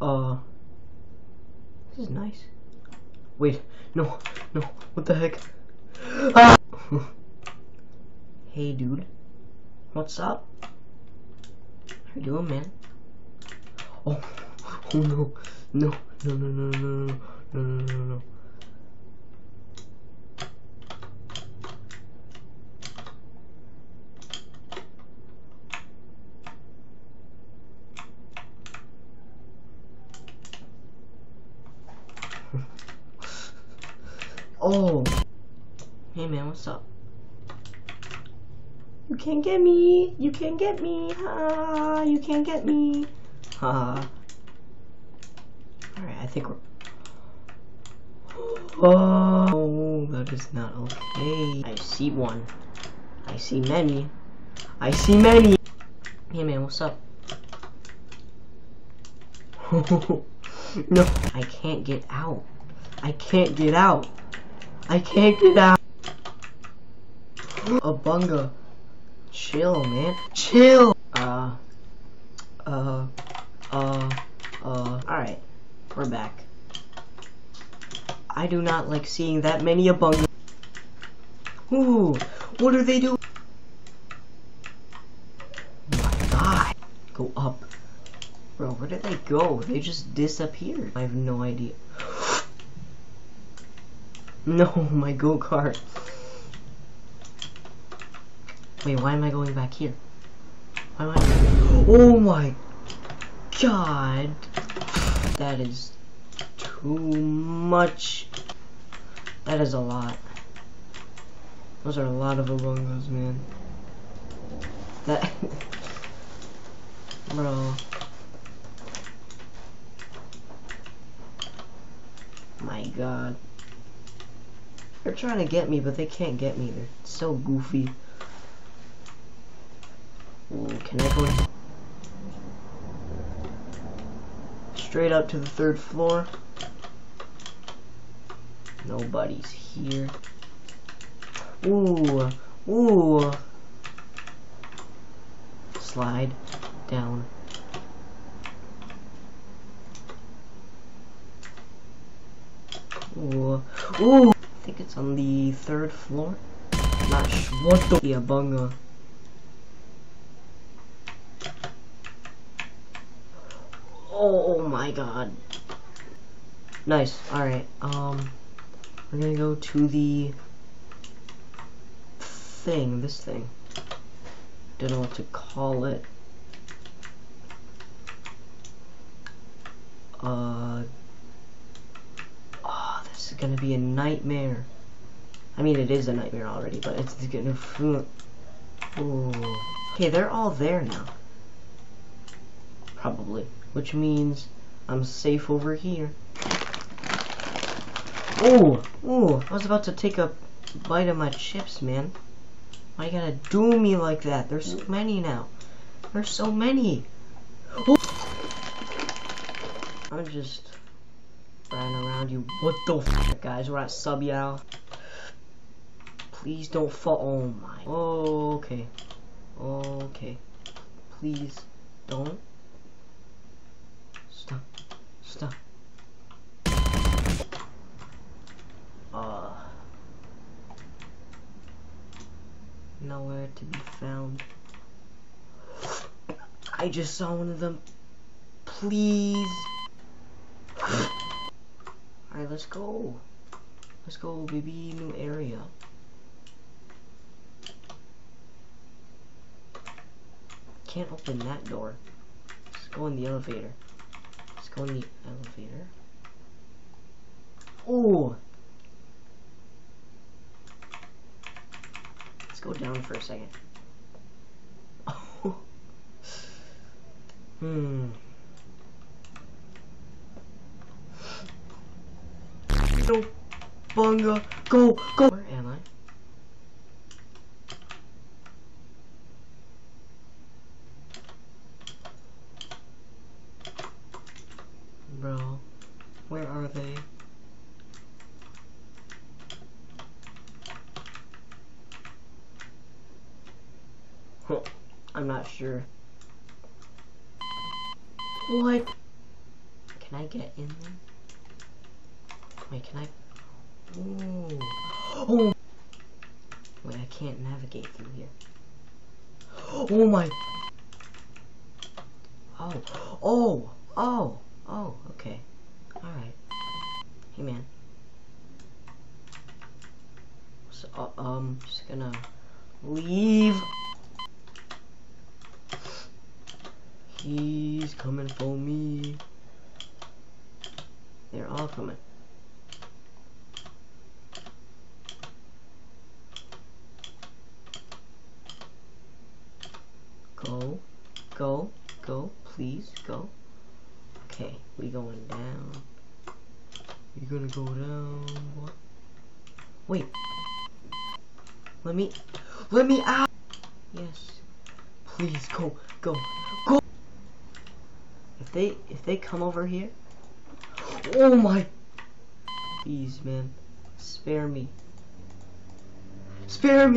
Uh, this is nice. Wait, no, no, what the heck? Ah! hey, dude, what's up? How you doing, man? Oh, oh no, no, no, no, no, no, no, no, no, no, no. Oh. Hey man, what's up? You can't get me. You can't get me. Ha! You can't get me. Ha! Alright, I think we're. Oh, that is not okay. I see one. I see many. I see many. Hey man, what's up? no, I can't get out. I can't get out. I can't get out. Obunga. Chill, man. Chill. Uh. Uh. Uh. Uh. Alright. We're back. I do not like seeing that many Obunga. Ooh. What are they doing? Oh my god. Go up. Bro, where did they go? They just disappeared. I have no idea. No, my go-kart. Wait, why am I going back here? Why am I... Oh my god. That is too much. That is a lot. Those are a lot of Among man. That... Bro. My god. They're trying to get me, but they can't get me. They're so goofy. Ooh, can I go straight up to the third floor? Nobody's here. Ooh, ooh. Slide down. Ooh, ooh. It's on the third floor. What the? Yeah, bunga. Oh, oh my god. Nice. Alright. Um, we're gonna go to the thing. This thing. Don't know what to call it. Uh gonna be a nightmare. I mean, it is a nightmare already, but it's gonna. Ooh. Okay, they're all there now. Probably. Which means I'm safe over here. Oh, oh, I was about to take a bite of my chips, man. Why you gotta do me like that? There's so many now. There's so many. I'm just around you. What the f guys? We're at Subyao. Please don't fall. Oh my. Oh, okay. Okay. Please don't. Stop. Stop. Uh. Nowhere to be found. I just saw one of them. Please. Alright, let's go. Let's go, baby. New area. Can't open that door. Let's go in the elevator. Let's go in the elevator. Oh! Let's go down for a second. Oh. hmm. No. Bunga. Go. Go. Where am I? Bro. Where are they? Huh. I'm not sure. What? Can I get in there? Wait, can I? Ooh. Oh. Wait, I can't navigate through here. Oh my. Oh. Oh. Oh. Oh. Okay. All right. Hey, man. So, uh, um, just gonna leave. He's coming for me. They're all coming. Go, go, go, please, go. Okay, we going down. You gonna go down? What? Wait. Let me, let me out. Yes. Please go, go, go. If they, if they come over here. Oh my. Please, man. Spare me. Spare me.